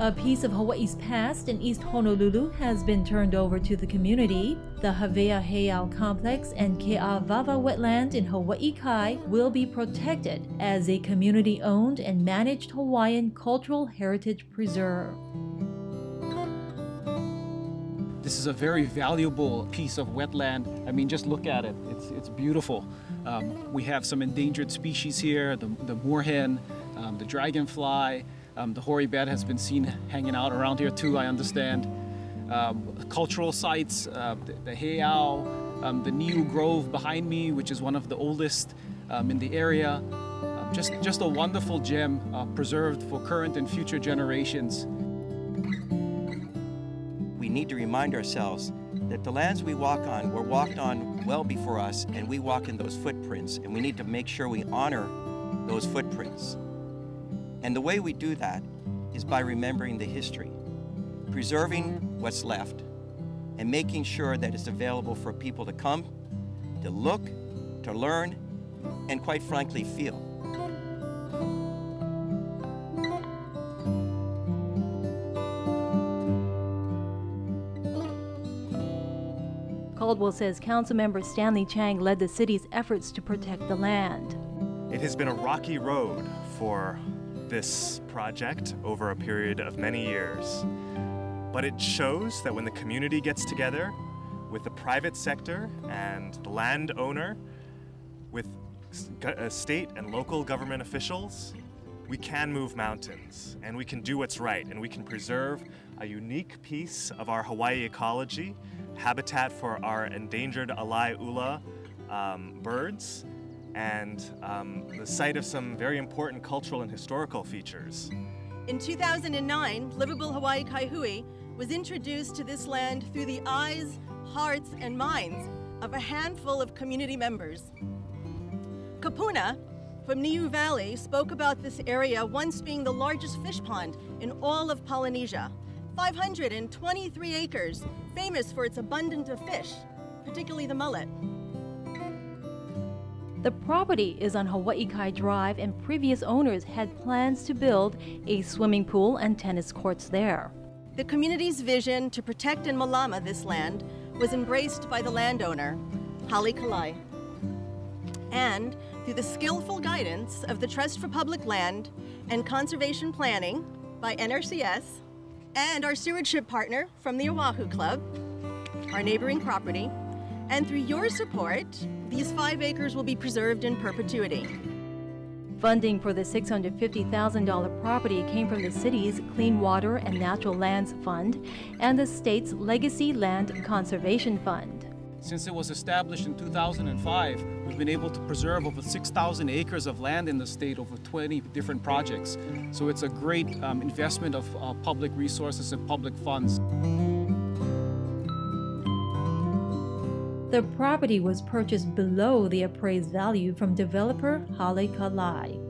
A piece of Hawaii's past in East Honolulu has been turned over to the community. The Hawea Heiau complex and Keawawa wetland in Hawaii Kai will be protected as a community owned and managed Hawaiian cultural heritage preserve. This is a very valuable piece of wetland. I mean, just look at it. It's, it's beautiful. Um, we have some endangered species here, the, the moorhen, um, the dragonfly, um, the hoary bat has been seen hanging out around here too, I understand. Um, cultural sites, uh, the, the heiau, um, the Niu Grove behind me, which is one of the oldest um, in the area. Um, just, just a wonderful gem uh, preserved for current and future generations. We need to remind ourselves that the lands we walk on were walked on well before us, and we walk in those footprints, and we need to make sure we honor those footprints. And the way we do that is by remembering the history, preserving what's left, and making sure that it's available for people to come, to look, to learn, and quite frankly, feel. Caldwell says Councilmember Stanley Chang led the city's efforts to protect the land. It has been a rocky road for this project over a period of many years. But it shows that when the community gets together with the private sector and the landowner, with uh, state and local government officials, we can move mountains and we can do what's right and we can preserve a unique piece of our Hawaii ecology, habitat for our endangered alae ula um, birds, and um, the site of some very important cultural and historical features. In 2009, Livable Hawaii Kai Hui was introduced to this land through the eyes, hearts, and minds of a handful of community members. Kupuna from Niu Valley spoke about this area once being the largest fish pond in all of Polynesia. 523 acres, famous for its abundance of fish, particularly the mullet. The property is on Hawaii Kai Drive, and previous owners had plans to build a swimming pool and tennis courts there. The community's vision to protect and malama this land was embraced by the landowner, Hale Kalai. And through the skillful guidance of the Trust for Public Land and Conservation Planning by NRCS and our stewardship partner from the Oahu Club, our neighboring property, and through your support, these five acres will be preserved in perpetuity. Funding for the $650,000 property came from the city's Clean Water and Natural Lands Fund and the state's Legacy Land Conservation Fund. Since it was established in 2005, we've been able to preserve over 6,000 acres of land in the state over 20 different projects. So it's a great um, investment of uh, public resources and public funds. The property was purchased below the appraised value from developer Hale Kalai.